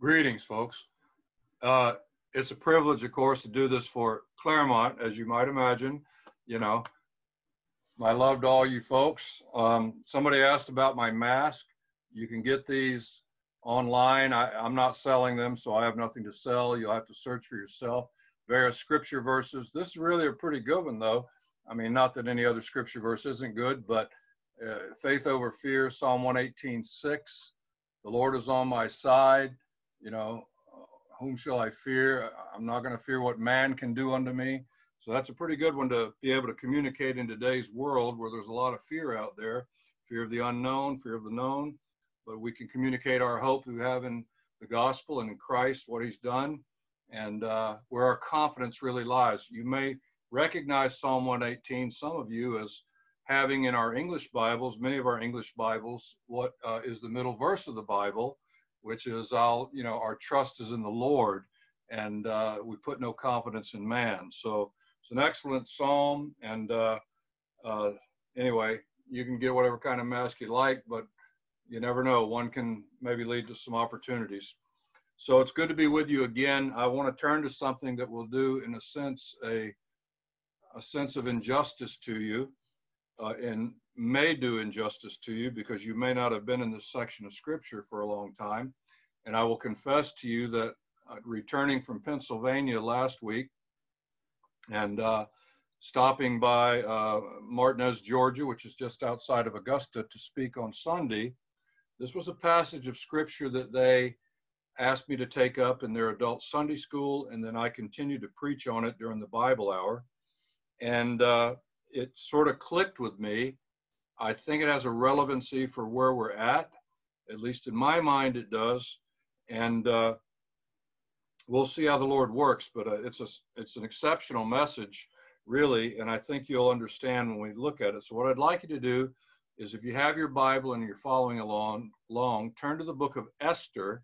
Greetings, folks. Uh, it's a privilege, of course, to do this for Claremont, as you might imagine. You know, I loved all you folks. Um, somebody asked about my mask. You can get these online. I, I'm not selling them, so I have nothing to sell. You'll have to search for yourself. Various scripture verses. This is really a pretty good one, though. I mean, not that any other scripture verse isn't good, but uh, faith over fear, Psalm 118, 6. The Lord is on my side. You know, whom shall I fear? I'm not going to fear what man can do unto me. So that's a pretty good one to be able to communicate in today's world where there's a lot of fear out there fear of the unknown, fear of the known. But we can communicate our hope we have in the gospel and in Christ, what he's done, and uh, where our confidence really lies. You may recognize Psalm 118, some of you, as having in our English Bibles, many of our English Bibles, what uh, is the middle verse of the Bible, which is, you know, our trust is in the Lord, and uh, we put no confidence in man. So it's an excellent psalm, and uh, uh, anyway, you can get whatever kind of mask you like, but you never know. One can maybe lead to some opportunities. So it's good to be with you again. I want to turn to something that will do, in a sense, a a sense of injustice to you, uh, and may do injustice to you because you may not have been in this section of scripture for a long time. And I will confess to you that uh, returning from Pennsylvania last week and uh, stopping by uh, Martinez, Georgia, which is just outside of Augusta, to speak on Sunday, this was a passage of scripture that they asked me to take up in their adult Sunday school, and then I continued to preach on it during the Bible hour. And uh, it sort of clicked with me. I think it has a relevancy for where we're at. At least in my mind, it does. And uh, we'll see how the Lord works. But uh, it's a it's an exceptional message, really, and I think you'll understand when we look at it. So what I'd like you to do is, if you have your Bible and you're following along, long, turn to the book of Esther,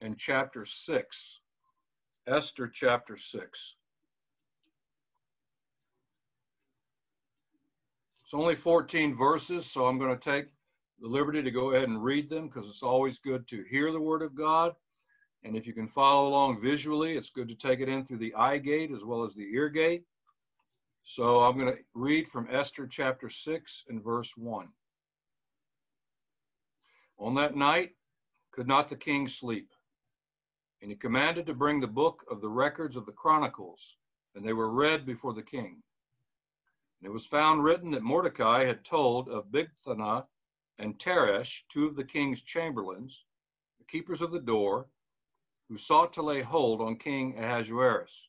in chapter six. Esther chapter six. It's only 14 verses, so I'm going to take the liberty to go ahead and read them because it's always good to hear the Word of God. And if you can follow along visually, it's good to take it in through the eye gate as well as the ear gate. So I'm going to read from Esther chapter 6 and verse 1. On that night could not the king sleep, and he commanded to bring the book of the records of the chronicles, and they were read before the king. And it was found written that Mordecai had told of Bigthana and Teresh, two of the king's chamberlains, the keepers of the door, who sought to lay hold on King Ahasuerus.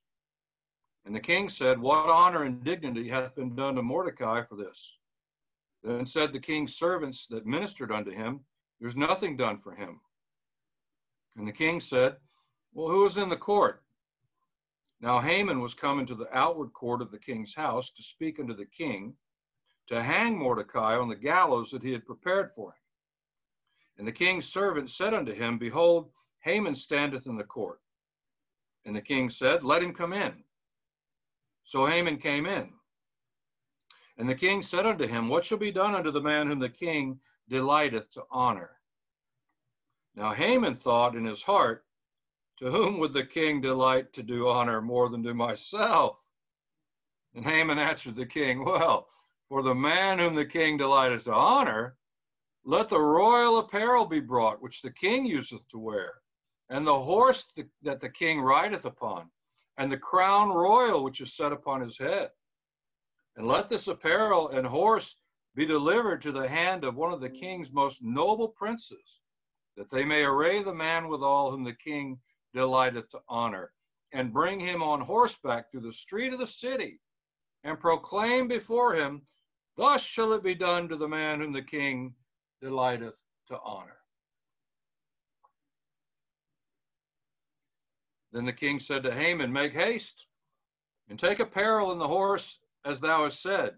And the king said, What honor and dignity hath been done to Mordecai for this? Then said the king's servants that ministered unto him, There's nothing done for him. And the king said, Well, who is in the court? Now Haman was come into the outward court of the king's house to speak unto the king, to hang Mordecai on the gallows that he had prepared for him. And the king's servant said unto him, Behold, Haman standeth in the court. And the king said, Let him come in. So Haman came in. And the king said unto him, What shall be done unto the man whom the king delighteth to honor? Now Haman thought in his heart, to whom would the king delight to do honor more than to myself? And Haman answered the king, Well, for the man whom the king delighteth to honor, let the royal apparel be brought, which the king useth to wear, and the horse that the king rideth upon, and the crown royal which is set upon his head. And let this apparel and horse be delivered to the hand of one of the king's most noble princes, that they may array the man withal whom the king delighteth to honor, and bring him on horseback through the street of the city, and proclaim before him, Thus shall it be done to the man whom the king delighteth to honor. Then the king said to Haman, Make haste, and take apparel in the horse, as thou hast said,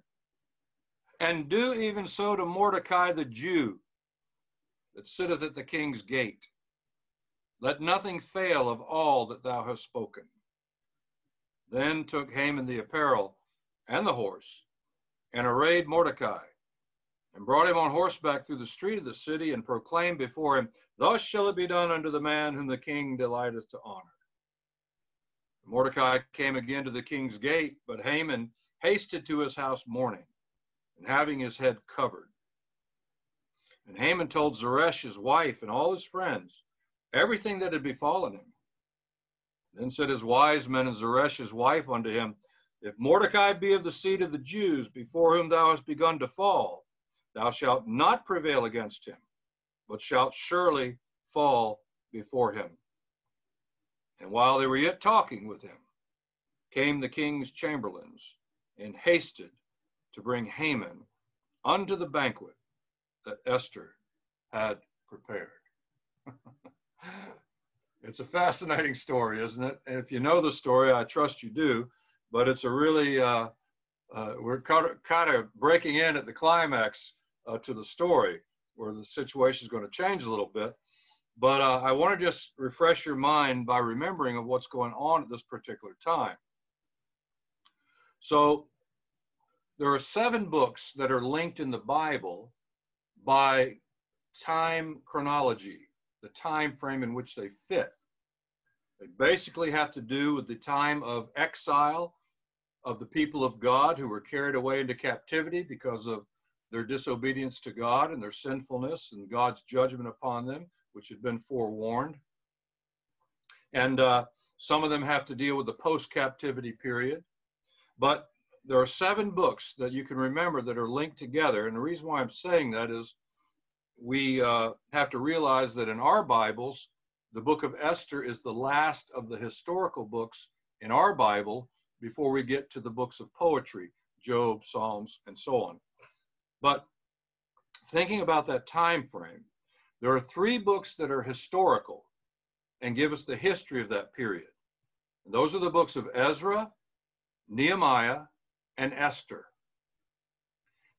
and do even so to Mordecai the Jew, that sitteth at the king's gate let nothing fail of all that thou hast spoken. Then took Haman the apparel and the horse, and arrayed Mordecai, and brought him on horseback through the street of the city, and proclaimed before him, Thus shall it be done unto the man whom the king delighteth to honor. Mordecai came again to the king's gate, but Haman hasted to his house mourning, and having his head covered. And Haman told Zeresh his wife and all his friends everything that had befallen him. Then said his wise men and Zeresh his wife unto him, If Mordecai be of the seed of the Jews, before whom thou hast begun to fall, thou shalt not prevail against him, but shalt surely fall before him. And while they were yet talking with him, came the king's chamberlains and hasted to bring Haman unto the banquet that Esther had prepared. it's a fascinating story, isn't it? And if you know the story, I trust you do, but it's a really, uh, uh, we're kind of, breaking in at the climax uh, to the story where the situation is going to change a little bit. But uh, I want to just refresh your mind by remembering of what's going on at this particular time. So there are seven books that are linked in the Bible by time chronology, the time frame in which they fit. They basically have to do with the time of exile of the people of God who were carried away into captivity because of their disobedience to God and their sinfulness and God's judgment upon them, which had been forewarned. And uh, some of them have to deal with the post captivity period. But there are seven books that you can remember that are linked together. And the reason why I'm saying that is we uh, have to realize that in our Bibles, the book of Esther is the last of the historical books in our Bible before we get to the books of poetry, Job, Psalms, and so on. But thinking about that time frame, there are three books that are historical and give us the history of that period. And those are the books of Ezra, Nehemiah, and Esther.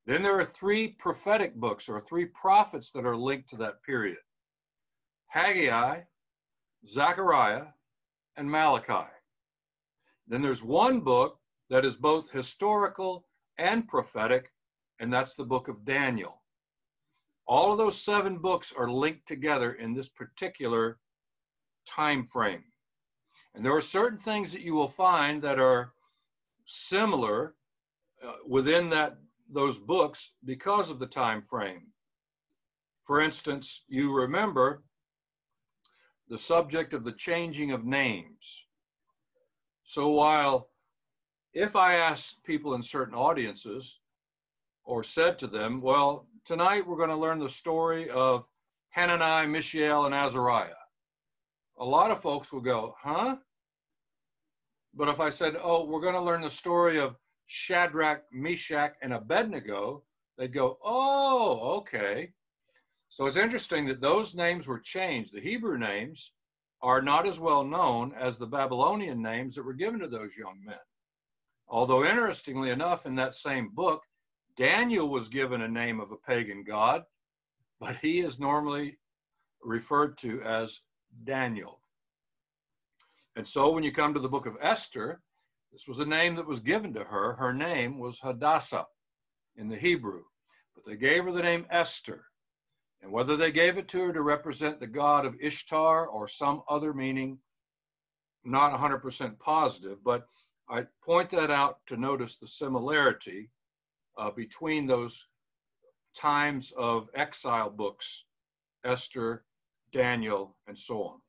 Then there are three prophetic books or three prophets that are linked to that period Haggai, Zechariah, and Malachi. Then there's one book that is both historical and prophetic, and that's the book of Daniel. All of those seven books are linked together in this particular time frame. And there are certain things that you will find that are similar uh, within that those books because of the time frame. For instance, you remember the subject of the changing of names. So while if I asked people in certain audiences or said to them, well, tonight we're going to learn the story of Hananiah, Mishael, and Azariah. A lot of folks will go, huh? But if I said, oh, we're going to learn the story of Shadrach, Meshach, and Abednego, they'd go, oh, okay. So it's interesting that those names were changed. The Hebrew names are not as well known as the Babylonian names that were given to those young men. Although, interestingly enough, in that same book, Daniel was given a name of a pagan god, but he is normally referred to as Daniel. And so when you come to the book of Esther, this was a name that was given to her. Her name was Hadassah in the Hebrew, but they gave her the name Esther. And whether they gave it to her to represent the god of Ishtar or some other meaning, not 100% positive, but I point that out to notice the similarity uh, between those times of exile books, Esther, Daniel, and so on.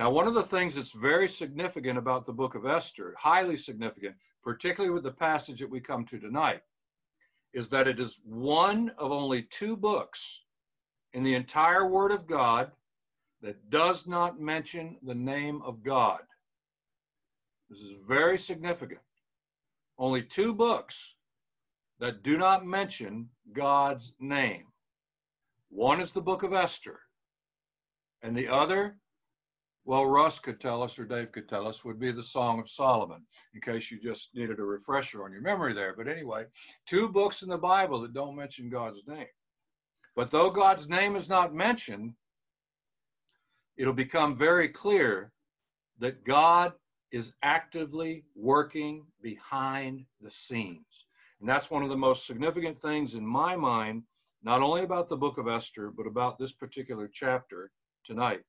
Now, one of the things that's very significant about the book of Esther, highly significant, particularly with the passage that we come to tonight, is that it is one of only two books in the entire Word of God that does not mention the name of God. This is very significant. Only two books that do not mention God's name. One is the book of Esther, and the other well, Russ could tell us, or Dave could tell us, would be the Song of Solomon, in case you just needed a refresher on your memory there. But anyway, two books in the Bible that don't mention God's name. But though God's name is not mentioned, it'll become very clear that God is actively working behind the scenes. And that's one of the most significant things in my mind not only about the book of Esther, but about this particular chapter tonight.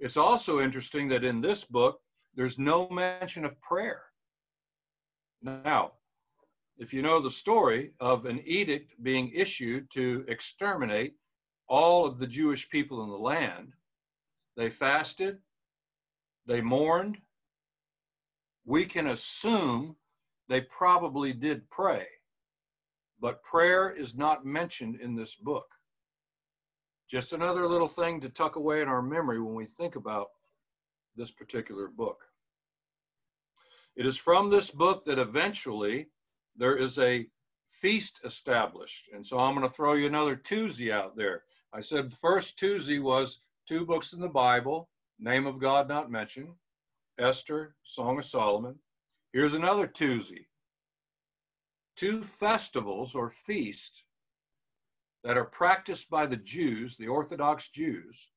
It's also interesting that in this book, there's no mention of prayer. Now, if you know the story of an edict being issued to exterminate all of the Jewish people in the land, they fasted, they mourned. We can assume they probably did pray, but prayer is not mentioned in this book. Just another little thing to tuck away in our memory when we think about this particular book. It is from this book that eventually there is a feast established. And so I'm going to throw you another Tuesday out there. I said the first Tuesday was two books in the Bible, name of God not mentioned, Esther, Song of Solomon. Here's another Tuesday. Two festivals or feasts that are practiced by the Jews, the Orthodox Jews,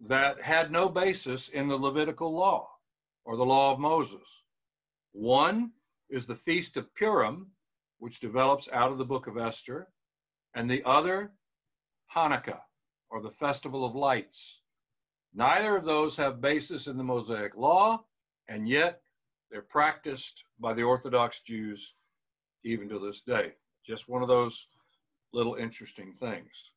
that had no basis in the Levitical law or the law of Moses. One is the Feast of Purim, which develops out of the book of Esther, and the other, Hanukkah, or the Festival of Lights. Neither of those have basis in the Mosaic Law, and yet they're practiced by the Orthodox Jews even to this day. Just one of those little interesting things.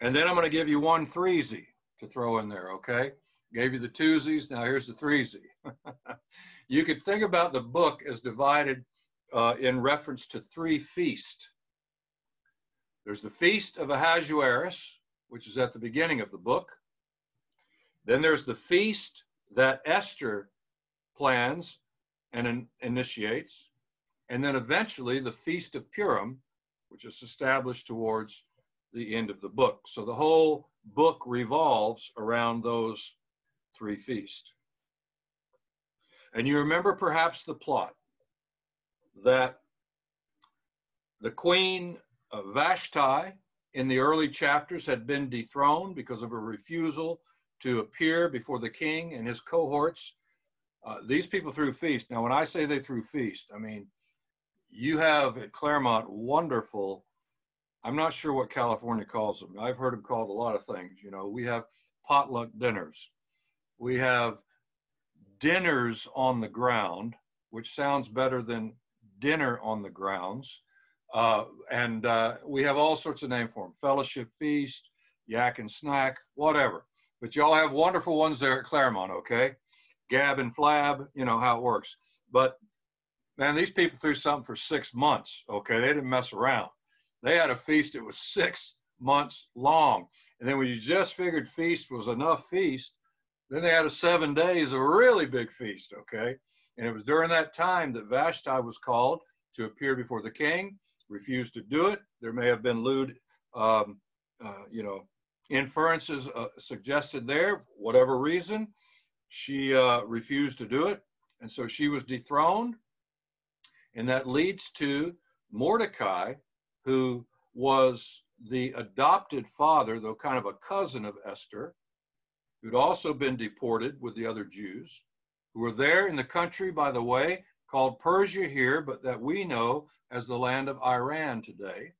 And then I'm going to give you one threesy to throw in there, okay? Gave you the twosies, now here's the threesy. you could think about the book as divided uh, in reference to three feasts. There's the Feast of Ahasuerus, which is at the beginning of the book. Then there's the feast that Esther plans and in, initiates. And then eventually the Feast of Purim, which is established towards the end of the book. So the whole book revolves around those three feasts. And you remember perhaps the plot that the queen of Vashti in the early chapters had been dethroned because of a refusal to appear before the king and his cohorts. Uh, these people threw feast. Now, when I say they threw feast, I mean you have at Claremont wonderful. I'm not sure what California calls them. I've heard them called a lot of things. You know, we have potluck dinners. We have dinners on the ground, which sounds better than dinner on the grounds. Uh, and uh, we have all sorts of names for them fellowship feast, yak and snack, whatever. But y'all have wonderful ones there at Claremont, okay? Gab and flab, you know how it works. But man, these people threw something for six months, okay? They didn't mess around. They had a feast that was six months long. And then when you just figured feast was enough feast, then they had a seven days, a really big feast, okay? And it was during that time that Vashti was called to appear before the king, refused to do it. There may have been lewd, um, uh, you know, inferences uh, suggested there, whatever reason. She uh, refused to do it. And so she was dethroned. And that leads to Mordecai, who was the adopted father, though kind of a cousin of Esther, who'd also been deported with the other Jews who were there in the country, by the way, called Persia here, but that we know as the land of Iran today,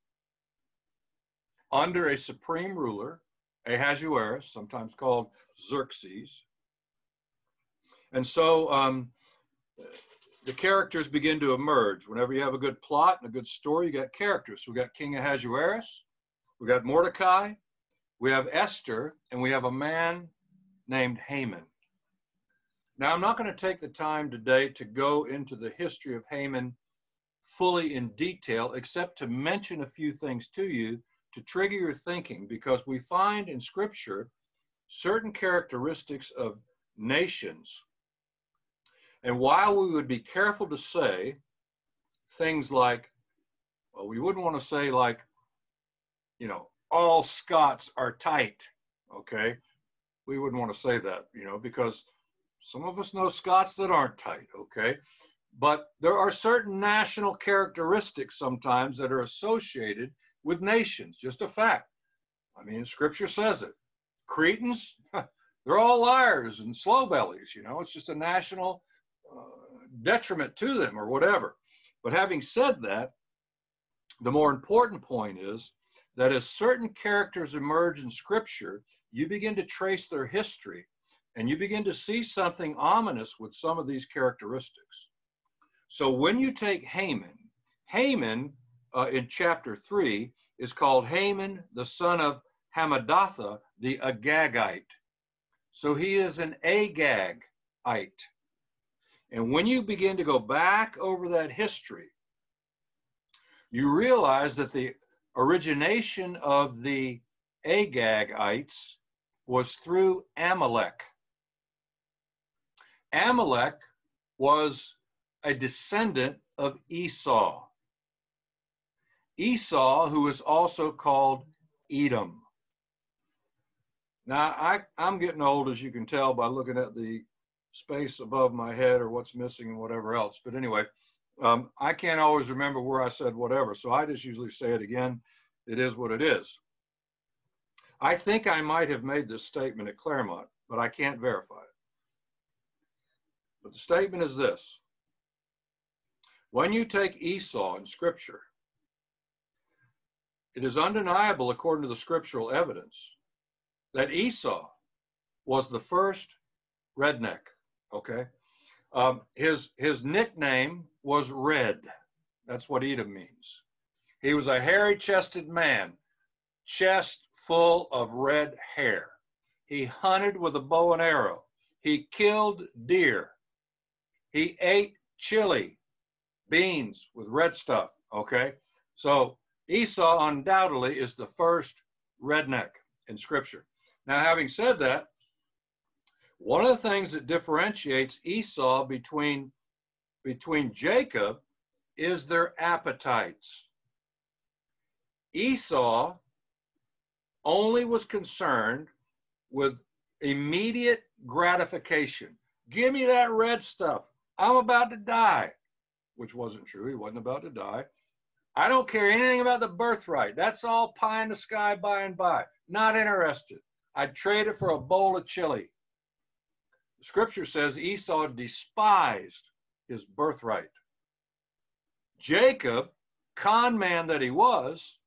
under a supreme ruler, Ahasuerus, sometimes called Xerxes. And so um, the characters begin to emerge. Whenever you have a good plot and a good story, you got characters. So we got King Ahasuerus, we got Mordecai, we have Esther, and we have a man named Haman. Now, I'm not going to take the time today to go into the history of Haman fully in detail, except to mention a few things to you to trigger your thinking, because we find in Scripture certain characteristics of nations. And while we would be careful to say things like, well, we wouldn't want to say, like, you know, all Scots are tight, okay? We wouldn't want to say that, you know, because some of us know Scots that aren't tight, okay? But there are certain national characteristics sometimes that are associated with nations, just a fact. I mean, scripture says it. Cretans, they're all liars and slow bellies, you know, it's just a national detriment to them or whatever. But having said that, The more important point is that as certain characters emerge in scripture, you begin to trace their history and you begin to see something ominous with some of these characteristics. So when you take Haman, Haman uh, in chapter 3 is called Haman, the son of Hammedatha, the Agagite. So he is an Agagite. And when you begin to go back over that history, you realize that the origination of the Agagites was through Amalek. Amalek was a descendant of Esau. Esau, who is also called Edom. Now, I, I'm getting old, as you can tell by looking at the space above my head or what's missing and whatever else. But anyway, um, I can't always remember where I said whatever, so I just usually say it again. It is what it is. I think I might have made this statement at Claremont, but I can't verify it. But the statement is this When you take Esau in Scripture, it is undeniable, according to the scriptural evidence, that Esau was the first redneck. Okay, um, his his nickname was Red. That's what Edom means. He was a hairy-chested man, chest full of red hair. He hunted with a bow and arrow. He killed deer. He ate chili, beans with red stuff. Okay, so Esau undoubtedly is the first redneck in Scripture. Now, having said that, one of the things that differentiates Esau between, between Jacob is their appetites. Esau only was concerned with immediate gratification. Give me that red stuff. I'm about to die, which wasn't true. He wasn't about to die. I don't care anything about the birthright. That's all pie in the sky by and by. Not interested. I'd trade it for a bowl of chili. Scripture says Esau despised his birthright. Jacob, con man that he was,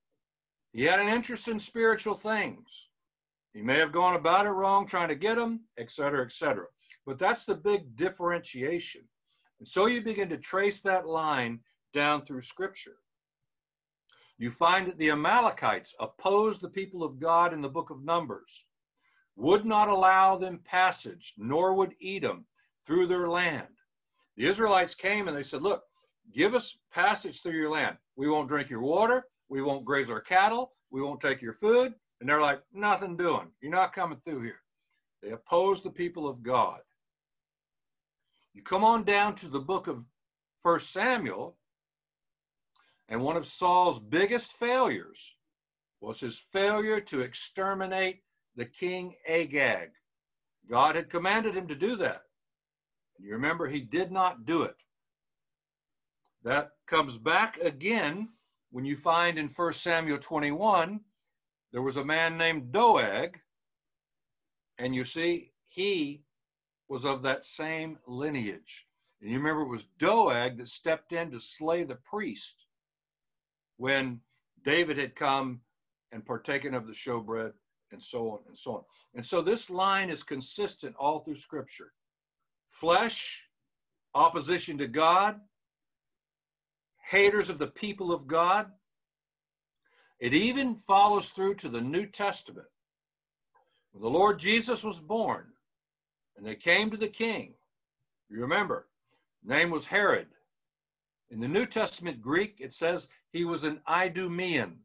he had an interest in spiritual things. He may have gone about it wrong trying to get them, etc., etc. But that's the big differentiation. And so you begin to trace that line down through scripture you find that the Amalekites opposed the people of God in the book of Numbers, would not allow them passage, nor would Edom through their land. The Israelites came and they said, Look, give us passage through your land. We won't drink your water. We won't graze our cattle. We won't take your food. And they're like, Nothing doing. You're not coming through here. They opposed the people of God. You come on down to the book of First Samuel, and one of Saul's biggest failures was his failure to exterminate the king Agag. God had commanded him to do that. And you remember, he did not do it. That comes back again when you find in 1 Samuel 21, there was a man named Doeg, and you see, he was of that same lineage. And you remember, it was Doeg that stepped in to slay the priest when David had come and partaken of the showbread and so on and so on. And so this line is consistent all through Scripture. Flesh, opposition to God, haters of the people of God. It even follows through to the New Testament. When the Lord Jesus was born and they came to the king, you remember, name was Herod. In the New Testament Greek, it says he was an Idumean.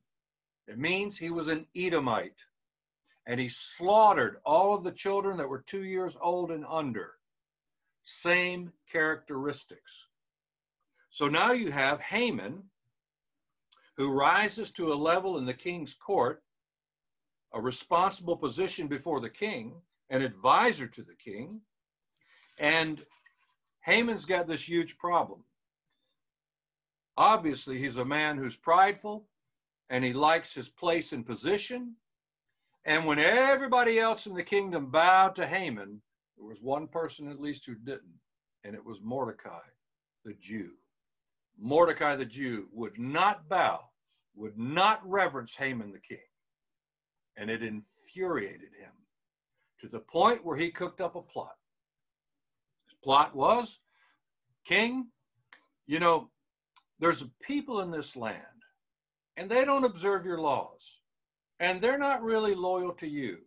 It means he was an Edomite. And he slaughtered all of the children that were two years old and under. Same characteristics. So now you have Haman, who rises to a level in the king's court, a responsible position before the king, an advisor to the king. And Haman's got this huge problem. Obviously, he's a man who's prideful and he likes his place and position. And when everybody else in the kingdom bowed to Haman, there was one person at least who didn't, and it was Mordecai, the Jew. Mordecai, the Jew, would not bow would not reverence Haman the king. And it infuriated him to the point where he cooked up a plot. His plot was King, you know, there's a people in this land and they don't observe your laws and they're not really loyal to you.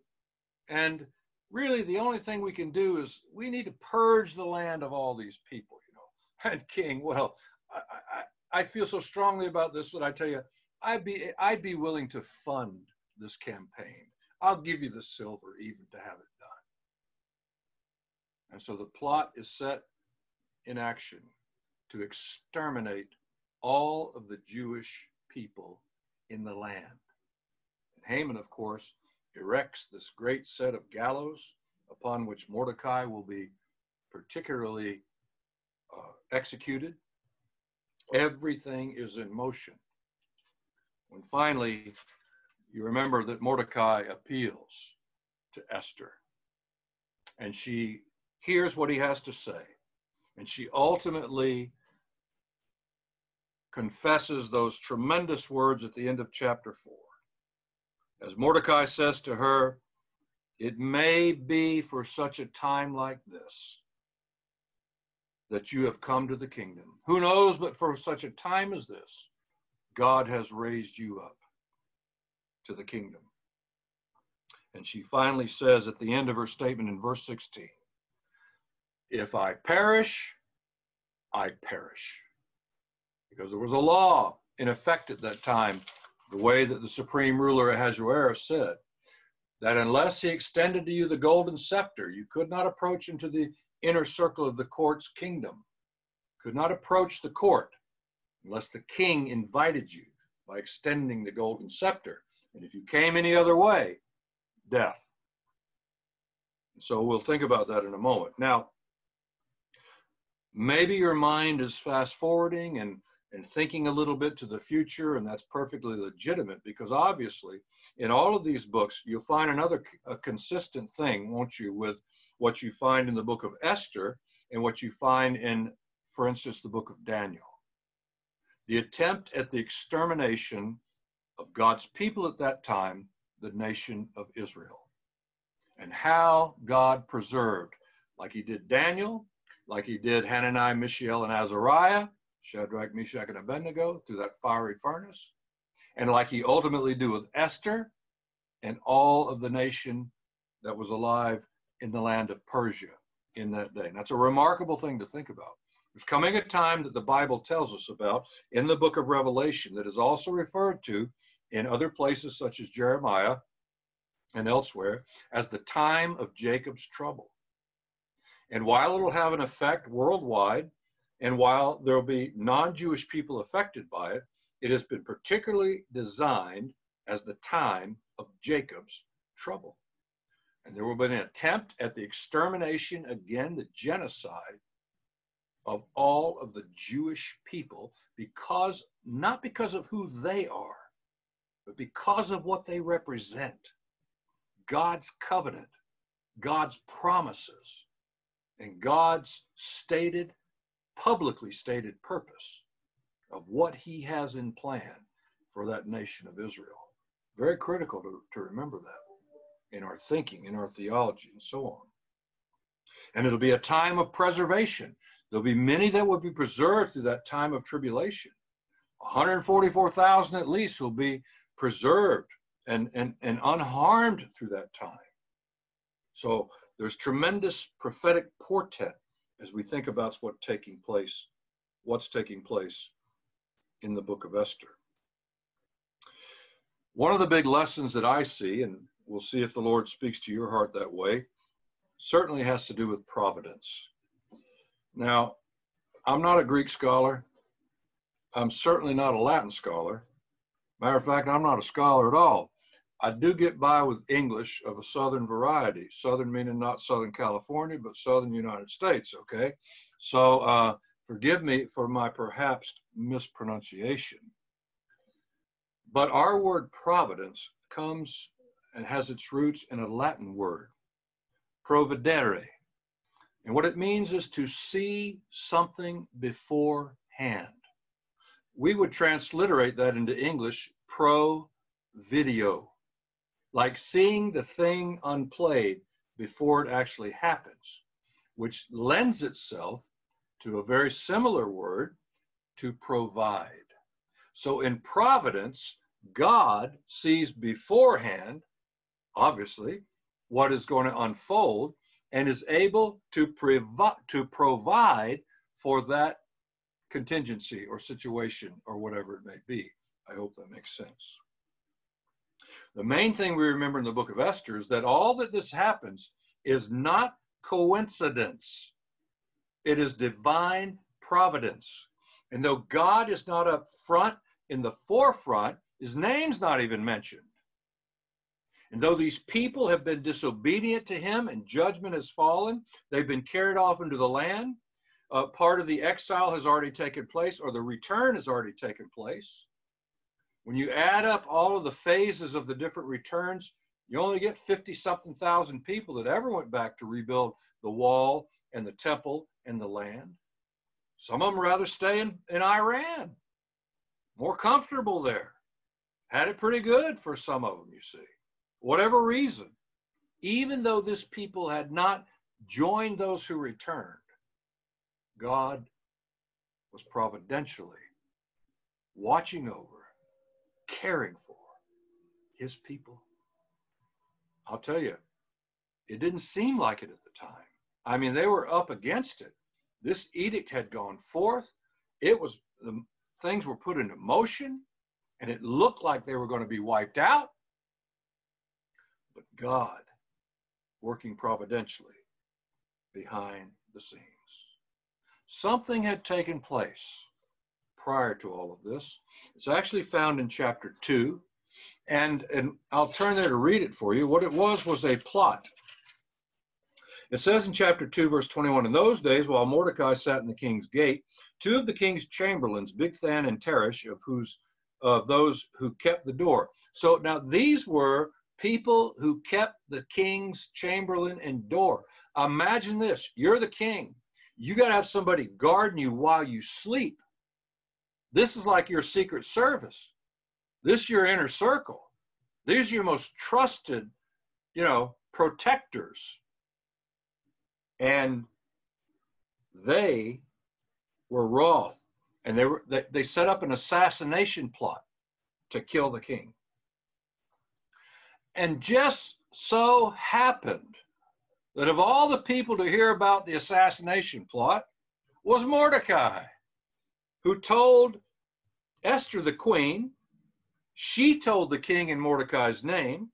And really, the only thing we can do is we need to purge the land of all these people, you know. And King, well, I, I, I feel so strongly about this that I tell you, I'd be I'd be willing to fund this campaign. I'll give you the silver even to have it done. And so the plot is set in action to exterminate all of the Jewish people in the land. Haman, of course, erects this great set of gallows upon which Mordecai will be particularly uh, executed. Everything is in motion. When finally you remember that Mordecai appeals to Esther and she hears what he has to say and she ultimately confesses those tremendous words at the end of chapter 4. As Mordecai says to her, It may be for such a time like this that you have come to the kingdom. Who knows, but for such a time as this, God has raised you up to the kingdom. And she finally says at the end of her statement in verse 16, If I perish, I perish because there was a law in effect at that time, the way that the supreme ruler Ahasuerus said, that unless he extended to you the golden scepter, you could not approach into the inner circle of the court's kingdom, could not approach the court unless the king invited you by extending the golden scepter. And if you came any other way, death. So we'll think about that in a moment. Now, maybe your mind is fast forwarding and and thinking a little bit to the future, and that's perfectly legitimate because obviously, in all of these books, you'll find another consistent thing, won't you, with what you find in the book of Esther and what you find in, for instance, the book of Daniel. The attempt at the extermination of God's people at that time, the nation of Israel, and how God preserved, like he did Daniel, like he did Hananiah, Mishael, and Azariah, Shadrach, Meshach, and Abednego through that fiery furnace. And like he ultimately do with Esther and all of the nation that was alive in the land of Persia in that day. And that's a remarkable thing to think about. There's coming a time that the Bible tells us about in the book of Revelation that is also referred to in other places such as Jeremiah and elsewhere as the time of Jacob's trouble. And while it'll have an effect worldwide, and while there will be non Jewish people affected by it, it has been particularly designed as the time of Jacob's trouble. And there will be an attempt at the extermination, again, the genocide of all of the Jewish people because, not because of who they are, but because of what they represent God's covenant, God's promises, and God's stated publicly stated purpose of what he has in plan for that nation of Israel. Very critical to, to remember that in our thinking, in our theology, and so on. And it'll be a time of preservation. There'll be many that will be preserved through that time of tribulation. 144,000 at least will be preserved and, and, and unharmed through that time. So there's tremendous prophetic portent as we think about what's taking place, what's taking place in the book of Esther. One of the big lessons that I see, and we'll see if the Lord speaks to your heart that way, certainly has to do with providence. Now, I'm not a Greek scholar. I'm certainly not a Latin scholar. Matter of fact, I'm not a scholar at all. I do get by with English of a Southern variety. Southern meaning not Southern California, but Southern United States, okay? So uh, forgive me for my perhaps mispronunciation. But our word providence comes and has its roots in a Latin word, providere. And what it means is to see something beforehand. We would transliterate that into English pro video, like seeing the thing unplayed before it actually happens, which lends itself to a very similar word to provide. So in providence, God sees beforehand, obviously, what is going to unfold and is able to, provi- to provide for that contingency or situation or whatever it may be. I hope that makes sense. The main thing we remember in the book of Esther is that all that this happens is not coincidence, it is divine providence. And though God is not up front in the forefront, his name's not even mentioned. And though these people have been disobedient to him and judgment has fallen, they've been carried off into the land. Uh, part of the exile has already taken place, or the return has already taken place. When you add up all of the phases of the different returns, you only get 50 something thousand people that ever went back to rebuild the wall and the temple and the land. Some of them rather stay in, in Iran, more comfortable there. Had it pretty good for some of them, you see whatever reason, even though this people had not joined those who returned, God was providentially watching over, caring for his people. I'll tell you, it didn't seem like it at the time. I mean, they were up against it. This edict had gone forth. It was, the things were put into motion, and it looked like they were going to be wiped out but God working providentially behind the scenes. Something had taken place prior to all of this. It's actually found in chapter 2. And, and I'll turn there to read it for you. What it was was a plot. It says in chapter 2, verse 21 In those days, while Mordecai sat in the king's gate, two of the king's chamberlains, Bigthan and Teresh, of whose of those who kept the door. So now these were people who kept the king's chamberlain and door. Imagine this you're the king. You got to have somebody guarding you while you sleep. This is like your secret service. This is your inner circle. These are your most trusted, you know, protectors. And they were wroth and they were they, they set up an assassination plot to kill the king. And just so happened that of all the people to hear about the assassination plot was Mordecai, who told Esther the queen, she told the king in Mordecai's name.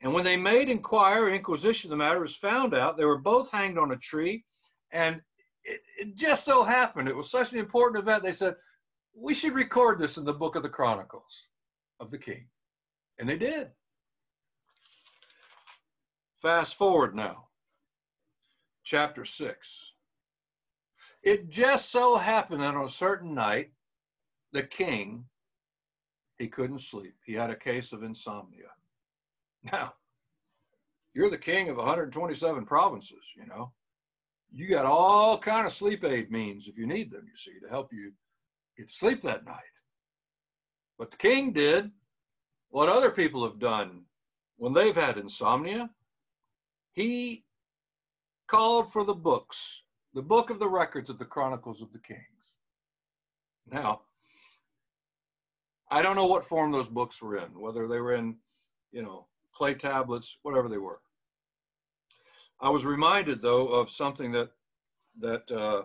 And when they made inquiry, inquisition, the matter was found out. They were both hanged on a tree. And it, it just so happened, it was such an important event, they said, we should record this in the book of the Chronicles of the King. And they did. Fast forward now, chapter 6. It just so happened that on a certain night, the king, he couldn't sleep. He had a case of insomnia. Now, you're the king of 127 provinces, you know. You got all kind of sleep aid means if you need them, you see, to help you get to sleep that night. But the king did what other people have done when they've had insomnia he called for the books, the book of the records of the Chronicles of the Kings. Now, I don't know what form those books were in, whether they were in, you know, clay tablets, whatever they were. I was reminded, though, of something that that uh,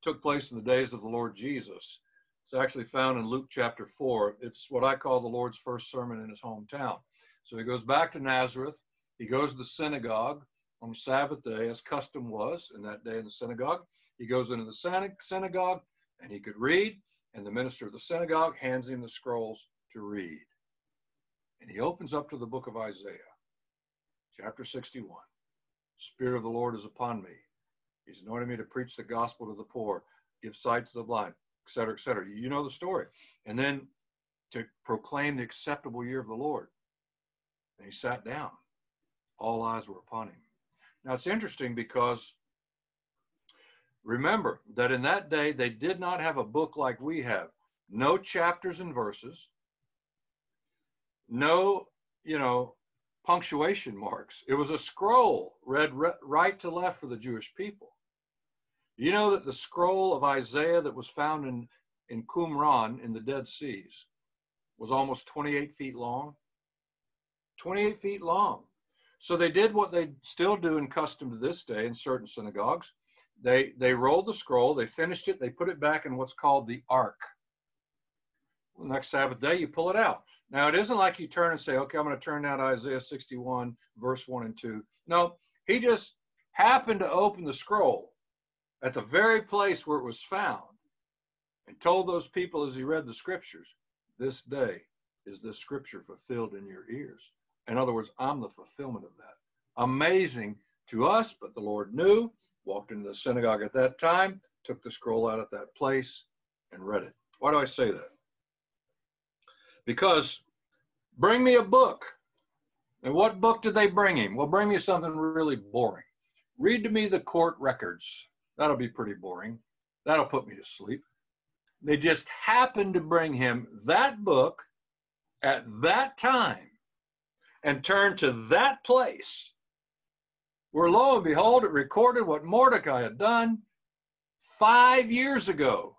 took place in the days of the Lord Jesus. It's actually found in Luke chapter four. It's what I call the Lord's first sermon in his hometown. So he goes back to Nazareth. He goes to the synagogue on the Sabbath day, as custom was in that day in the synagogue. He goes into the synagogue and he could read, and the minister of the synagogue hands him the scrolls to read. And he opens up to the book of Isaiah, chapter 61. Spirit of the Lord is upon me. He's anointed me to preach the gospel to the poor, give sight to the blind, etc., etc. You know the story. And then to proclaim the acceptable year of the Lord. And he sat down all eyes were upon him. Now it's interesting because remember that in that day they did not have a book like we have, no chapters and verses. no, you know, punctuation marks. It was a scroll read right to left for the Jewish people. You know that the scroll of Isaiah that was found in, in Qumran in the Dead Seas was almost 28 feet long? 28 feet long. So they did what they still do in custom to this day in certain synagogues. They, they rolled the scroll, they finished it, they put it back in what's called the ark. Well, next Sabbath day, you pull it out. Now, it isn't like you turn and say, okay, I'm going to turn to Isaiah 61, verse 1 and 2. No, he just happened to open the scroll at the very place where it was found and told those people as he read the scriptures, this day is this scripture fulfilled in your ears. In other words, I'm the fulfillment of that. Amazing to us, but the Lord knew, walked into the synagogue at that time, took the scroll out at that place, and read it. Why do I say that? Because bring me a book. And what book did they bring him? Well, bring me something really boring. Read to me the court records. That'll be pretty boring. That'll put me to sleep. They just happened to bring him that book at that time and turned to that place where lo and behold, it recorded what Mordecai had done five years ago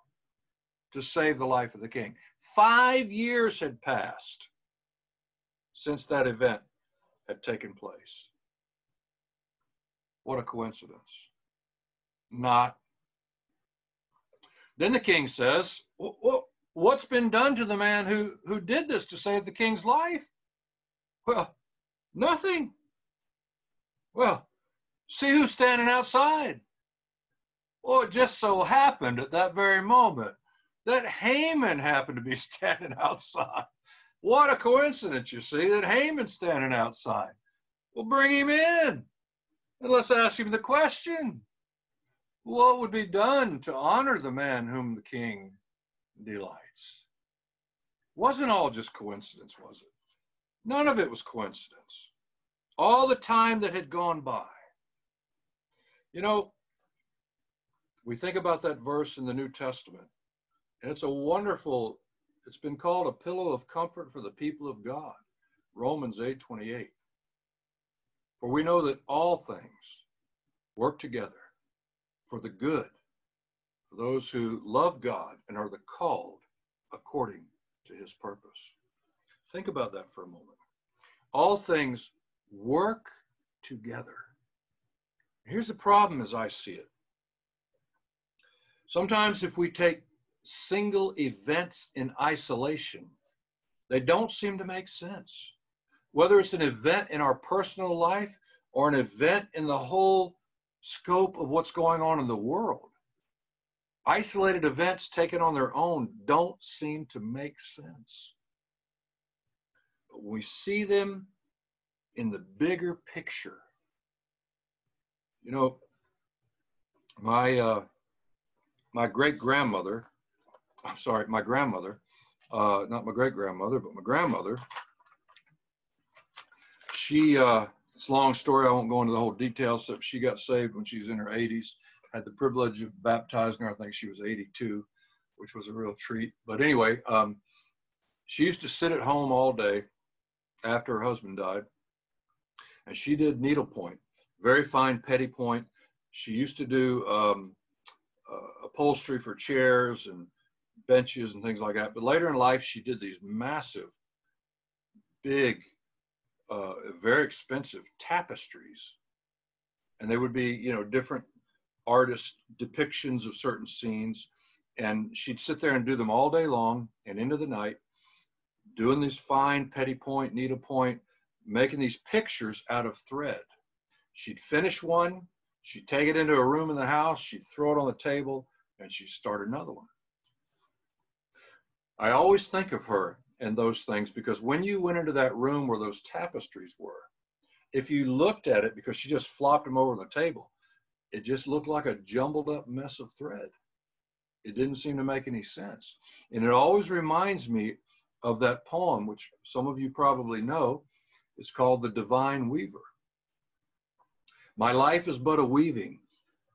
to save the life of the king. Five years had passed since that event had taken place. What a coincidence. Not. Then the king says, What's been done to the man who, who did this to save the king's life? Well, nothing. Well, see who's standing outside. Well, it just so happened at that very moment that Haman happened to be standing outside. What a coincidence, you see, that Haman's standing outside. Well, bring him in and let's ask him the question What would be done to honor the man whom the king delights? Wasn't all just coincidence, was it? None of it was coincidence. All the time that had gone by. You know, we think about that verse in the New Testament, and it's a wonderful, it's been called a pillow of comfort for the people of God. Romans 8 28. For we know that all things work together for the good, for those who love God and are the called according to his purpose. Think about that for a moment. All things work together. Here's the problem as I see it. Sometimes, if we take single events in isolation, they don't seem to make sense. Whether it's an event in our personal life or an event in the whole scope of what's going on in the world, isolated events taken on their own don't seem to make sense. We see them in the bigger picture. You know, my uh, my great grandmother, I'm sorry, my grandmother, uh, not my great grandmother, but my grandmother. She, uh, it's a long story. I won't go into the whole details. So she got saved when she was in her 80s. Had the privilege of baptizing her. I think she was 82, which was a real treat. But anyway, um, she used to sit at home all day after her husband died and she did needlepoint, very fine petit point. She used to do um, uh, upholstery for chairs and benches and things like that. But later in life, she did these massive, big, uh, very expensive tapestries, and they would be, you know, different artist depictions of certain scenes. And she'd sit there and do them all day long and into the night, doing these fine petit point, needlepoint, making these pictures out of thread. She'd finish one, she'd take it into a room in the house, she'd throw it on the table, and she'd start another one. I always think of her and those things because when you went into that room where those tapestries were, if you looked at it, because she just flopped them over the table, it just looked like a jumbled up mess of thread. It didn't seem to make any sense. And it always reminds me of that poem, which some of you probably know, is called the Divine Weaver. My life is but a weaving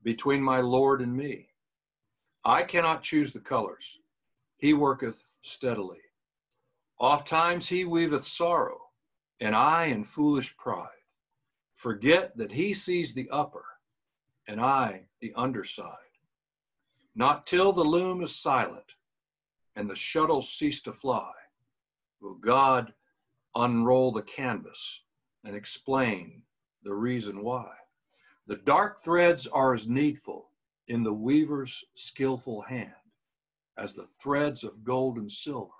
between my Lord and me. I cannot choose the colors. He worketh steadily. Oft times he weaveth sorrow, and I in foolish pride forget that he sees the upper, and I the underside. Not till the loom is silent and the shuttles cease to fly will God unroll the canvas and explain the reason why. The dark threads are as needful in the weaver's skillful hand as the threads of gold and silver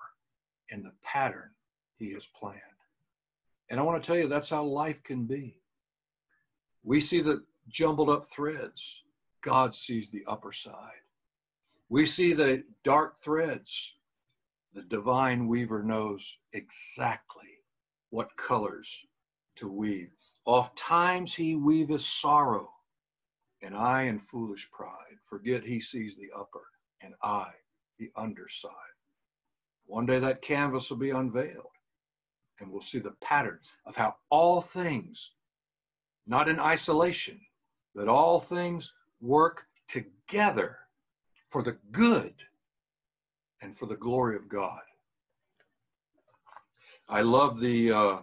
in the pattern he has planned. And I want to tell you, that's how life can be. We see the jumbled up threads, God sees the upper side. We see the dark threads, the divine weaver knows exactly what colors to weave. Oft times he weaveth sorrow, and I in foolish pride forget he sees the upper, and I the underside. One day that canvas will be unveiled, and we'll see the pattern of how all things, not in isolation, but all things work together for the good and for the glory of God. I love the uh,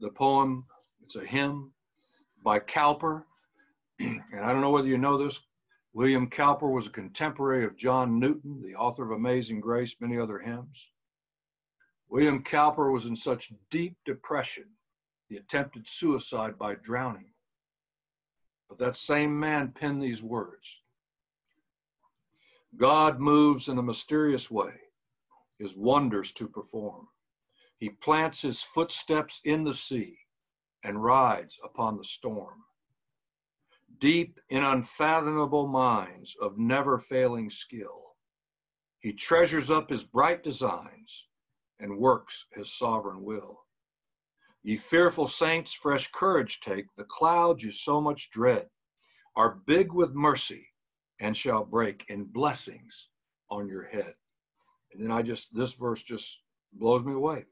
the poem. It's a hymn by Cowper, and I don't know whether you know this. William Cowper was a contemporary of John Newton, the author of Amazing Grace, many other hymns. William Cowper was in such deep depression, he attempted suicide by drowning. But that same man penned these words God moves in a mysterious way, his wonders to perform. He plants his footsteps in the sea and rides upon the storm. Deep in unfathomable mines of never failing skill, he treasures up his bright designs and works his sovereign will. Ye fearful saints, fresh courage take. The clouds you so much dread are big with mercy and shall break in blessings on your head. And then I just, this verse just blows me away.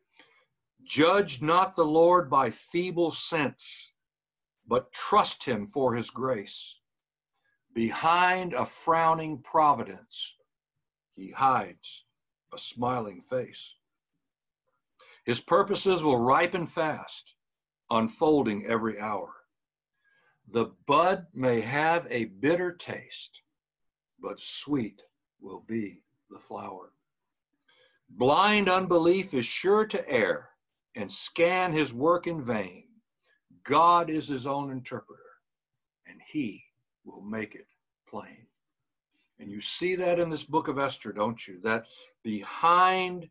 Judge not the Lord by feeble sense, but trust him for his grace. Behind a frowning providence, he hides a smiling face. His purposes will ripen fast, unfolding every hour. The bud may have a bitter taste, but sweet will be the flower. Blind unbelief is sure to err and scan his work in vain. God is his own interpreter, and he will make it plain. And you see that in this book of Esther, don't you? That behind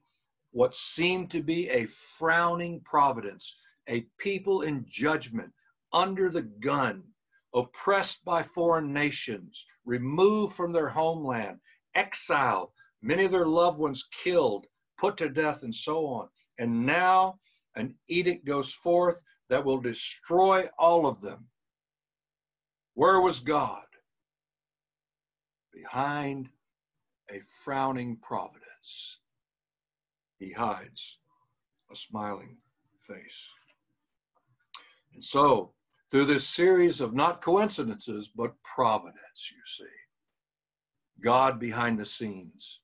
what seemed to be a frowning providence, a people in judgment, under the gun, oppressed by foreign nations, removed from their homeland, exiled, many of their loved ones killed, put to death, and so on. And now an edict goes forth that will destroy all of them. Where was God? Behind a frowning providence, he hides a smiling face. And so, through this series of not coincidences, but providence, you see, God behind the scenes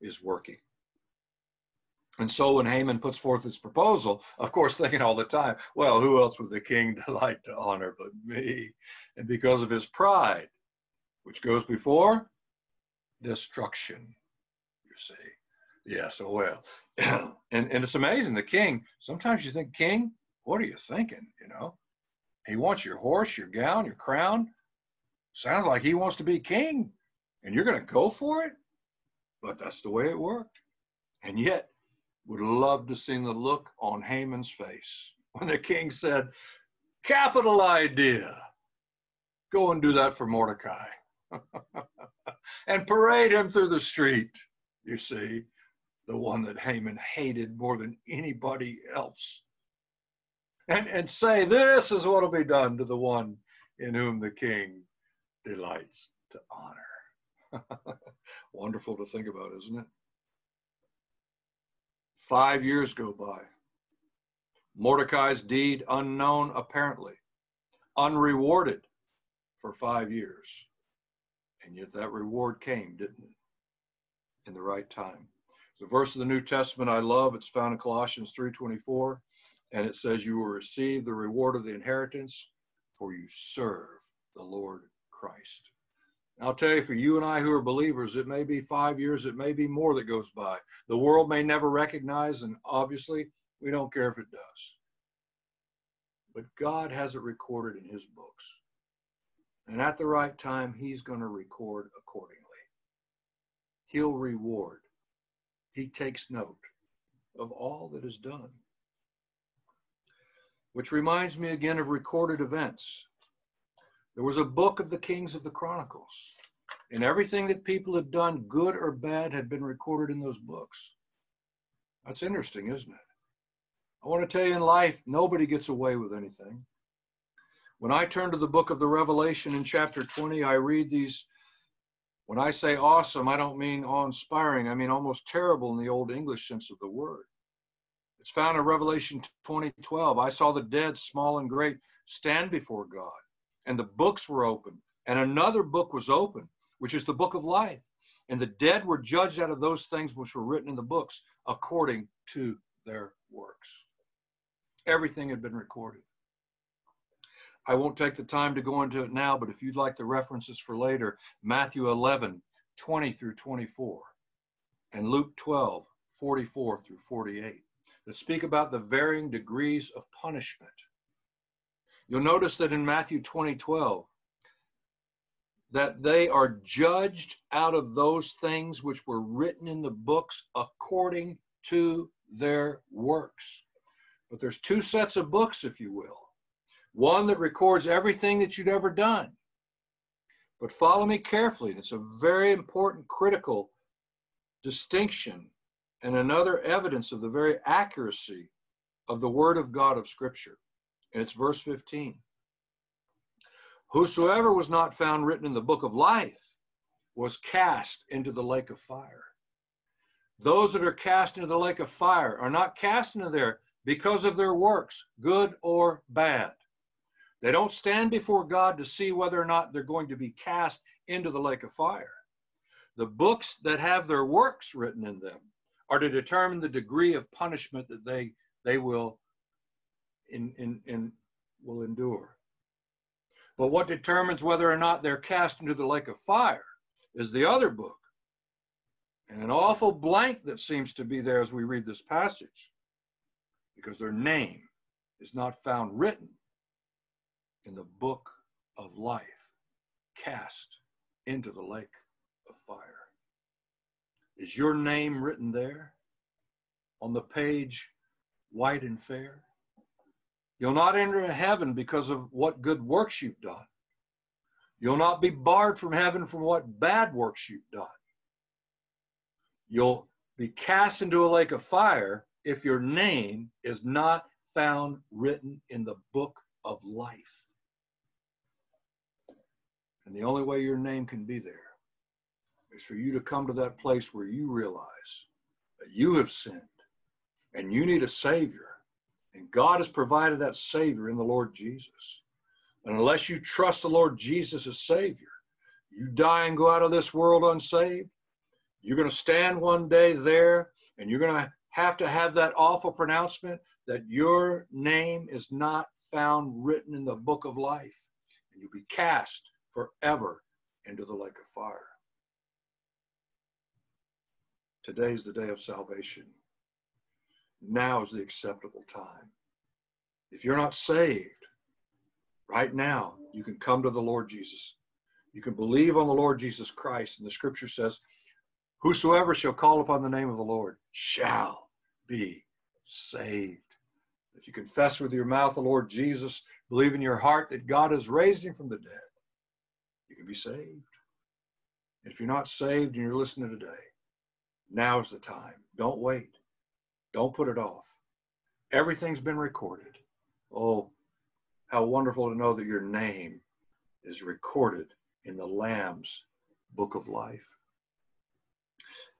is working. And so when Haman puts forth his proposal, of course, thinking all the time, well, who else would the king delight to honor but me? And because of his pride, which goes before destruction, you see. Yes, oh well. and, and it's amazing. The king, sometimes you think, king, what are you thinking? You know, he wants your horse, your gown, your crown. Sounds like he wants to be king, and you're going to go for it? But that's the way it worked. And yet, would love to see the look on Haman's face when the king said, Capital idea. Go and do that for Mordecai. and parade him through the street, you see, the one that Haman hated more than anybody else. And, and say, This is what will be done to the one in whom the king delights to honor. Wonderful to think about, isn't it? Five years go by. Mordecai's deed unknown, apparently, unrewarded for five years. And yet that reward came, didn't it? In the right time. A verse of the New Testament I love. It's found in Colossians 3:24, and it says, "You will receive the reward of the inheritance, for you serve the Lord Christ." I'll tell you, for you and I who are believers, it may be five years, it may be more that goes by. The world may never recognize, and obviously, we don't care if it does. But God has it recorded in His books. And at the right time, He's going to record accordingly. He'll reward. He takes note of all that is done. Which reminds me again of recorded events. There was a book of the kings of the Chronicles, and everything that people had done, good or bad, had been recorded in those books. That's interesting, isn't it? I want to tell you in life, nobody gets away with anything. When I turn to the book of the Revelation in chapter 20, I read these. When I say awesome, I don't mean awe inspiring, I mean almost terrible in the Old English sense of the word. It's found in Revelation 20 12. I saw the dead, small and great, stand before God and the books were opened, and another book was opened, which is the book of life. And the dead were judged out of those things which were written in the books according to their works. Everything had been recorded. I won't take the time to go into it now, but if you'd like the references for later, Matthew 11, 20 through 24, and Luke 12, 44 through 48, that speak about the varying degrees of punishment You'll notice that in Matthew 20, 12, that they are judged out of those things which were written in the books according to their works. But there's two sets of books, if you will. One that records everything that you'd ever done. But follow me carefully. It's a very important, critical distinction and another evidence of the very accuracy of the Word of God of Scripture. And it's verse 15. Whosoever was not found written in the book of life was cast into the lake of fire. Those that are cast into the lake of fire are not cast into there because of their works, good or bad. They don't stand before God to see whether or not they're going to be cast into the lake of fire. The books that have their works written in them are to determine the degree of punishment that they, they will in, in, in, will endure. But what determines whether or not they're cast into the lake of fire is the other book. And an awful blank that seems to be there as we read this passage, because their name is not found written in the book of life, cast into the lake of fire. Is your name written there on the page white and fair? You'll not enter heaven because of what good works you've done. You'll not be barred from heaven from what bad works you've done. You'll be cast into a lake of fire if your name is not found written in the book of life. And the only way your name can be there is for you to come to that place where you realize that you have sinned and you need a Savior and God has provided that Savior in the Lord Jesus. And unless you trust the Lord Jesus as Savior, you die and go out of this world unsaved, you're going to stand one day there and you're going to have to have that awful pronouncement that your name is not found written in the book of life. And you'll be cast forever into the lake of fire. Today is the day of salvation. Now is the acceptable time. If you're not saved, right now, you can come to the Lord Jesus. You can believe on the Lord Jesus Christ. And the scripture says, Whosoever shall call upon the name of the Lord shall be saved. If you confess with your mouth the Lord Jesus, believe in your heart that God has raised him from the dead, you can be saved. If you're not saved and you're listening today, now's the time. Don't wait. Don't put it off. Everything's been recorded. Oh, how wonderful to know that your name is recorded in the Lamb's book of life.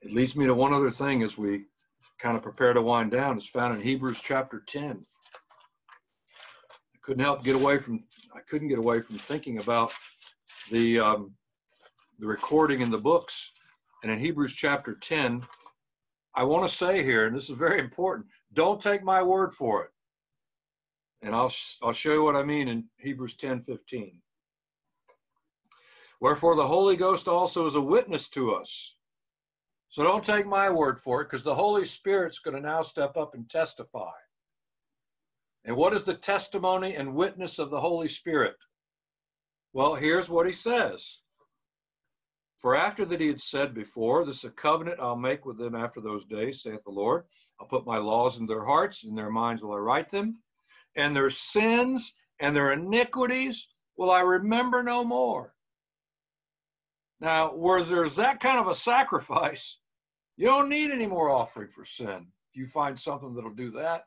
It leads me to one other thing as we kind of prepare to wind down. It's found in Hebrews chapter 10. I couldn't help get away from I couldn't get away from thinking about the um, the recording in the books. And in Hebrews chapter 10, I want to say here, and this is very important, don't take my word for it. And I'll, I'll show you what I mean in Hebrews 10 15. Wherefore the Holy Ghost also is a witness to us. So don't take my word for it because the Holy Spirit's going to now step up and testify. And what is the testimony and witness of the Holy Spirit? Well, here's what he says. For after that he had said before, This is a covenant I'll make with them after those days, saith the Lord. I'll put my laws in their hearts, and their minds will I write them. And their sins and their iniquities will I remember no more. Now, where there's that kind of a sacrifice, you don't need any more offering for sin. If you find something that'll do that,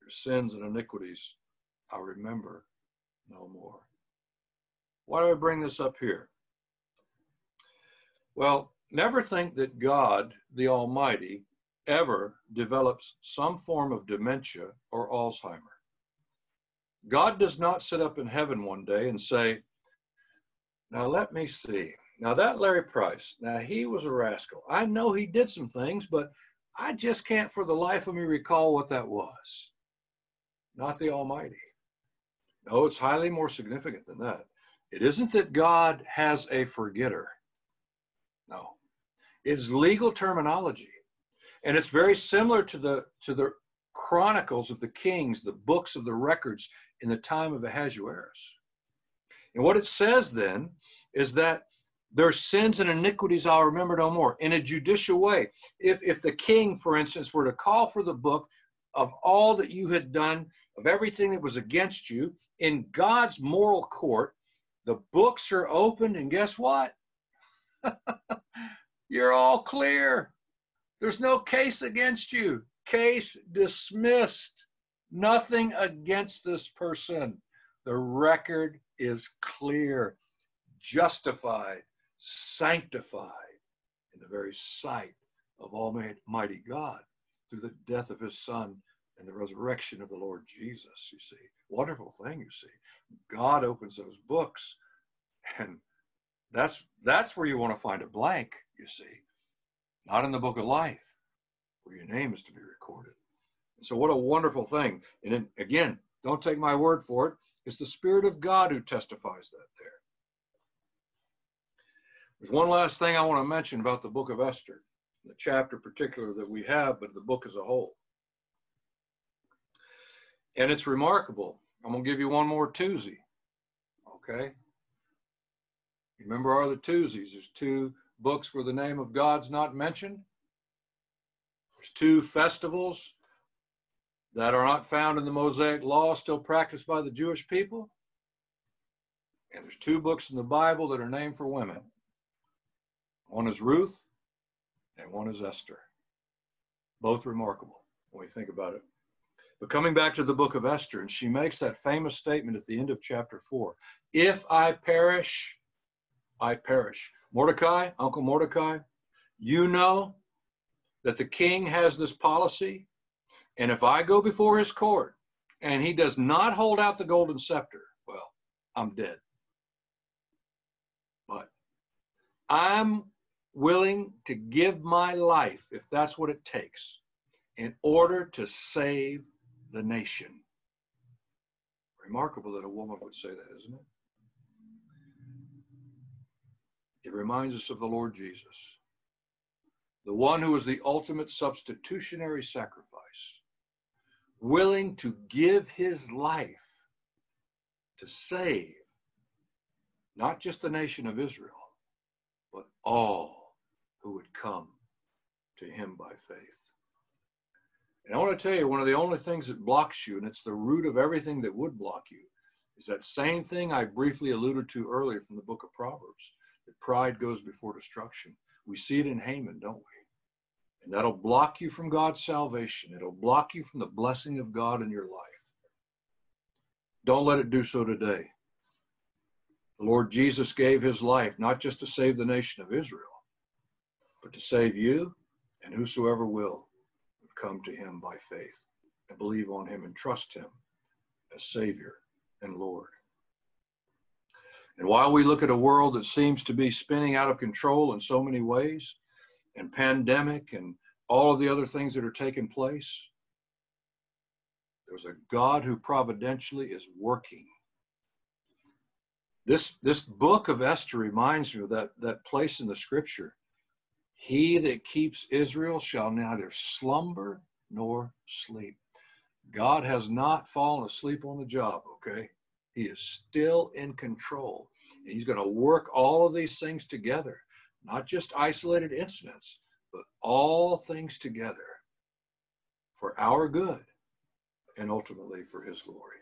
your sins and iniquities, I'll remember no more. Why do I bring this up here? Well, never think that God, the Almighty, ever develops some form of dementia or Alzheimer. God does not sit up in heaven one day and say, Now let me see. Now, that Larry Price, now he was a rascal. I know he did some things, but I just can't for the life of me recall what that was. Not the Almighty. No, it's highly more significant than that. It isn't that God has a forgetter. No, it's legal terminology. And it's very similar to the, to the chronicles of the kings, the books of the records in the time of Ahasuerus. And what it says then is that their sins and iniquities I'll remember no more. In a judicial way. If, if the king, for instance, were to call for the book of all that you had done, of everything that was against you, in God's moral court, the books are open, and guess what? You're all clear. There's no case against you. Case dismissed. Nothing against this person. The record is clear, justified sanctified in the very sight of Almighty God through the death of his Son and the resurrection of the Lord Jesus, you see. Wonderful thing, you see. God opens those books, and that's that's where you want to find a blank, you see. Not in the book of life, where your name is to be recorded. And so what a wonderful thing. And then, again, don't take my word for it. It's the Spirit of God who testifies that there. There's one last thing I want to mention about the book of Esther, the chapter particular that we have, but the book as a whole. And it's remarkable. I'm going to give you one more Tuesday. Okay? Remember our other Tuesdays. There's two books where the name of God's not mentioned. There's two festivals that are not found in the Mosaic law, still practiced by the Jewish people. And there's two books in the Bible that are named for women. One is Ruth and one is Esther. Both remarkable when we think about it. But coming back to the book of Esther, and she makes that famous statement at the end of chapter four If I perish, I perish. Mordecai, Uncle Mordecai, you know that the king has this policy, and if I go before his court and he does not hold out the golden scepter, well, I'm dead. But I'm willing to give my life, if that's what it takes, in order to save the nation. Remarkable that a woman would say that, isn't it? It reminds us of the Lord Jesus, the one who was the ultimate substitutionary sacrifice, willing to give his life to save not just the nation of Israel, but all who would come to him by faith. And I want to tell you, one of the only things that blocks you, and it's the root of everything that would block you, is that same thing I briefly alluded to earlier from the book of Proverbs that pride goes before destruction. We see it in Haman, don't we? And that'll block you from God's salvation. It'll block you from the blessing of God in your life. Don't let it do so today. The Lord Jesus gave his life not just to save the nation of Israel, but to save you and whosoever will come to him by faith and believe on him and trust him as Savior and Lord. And while we look at a world that seems to be spinning out of control in so many ways, and pandemic and all of the other things that are taking place, there's a God who providentially is working. This, this book of Esther reminds me of that, that place in the scripture. He that keeps Israel shall neither slumber nor sleep. God has not fallen asleep on the job, okay? He is still in control. And he's going to work all of these things together, not just isolated incidents, but all things together for our good and ultimately for his glory.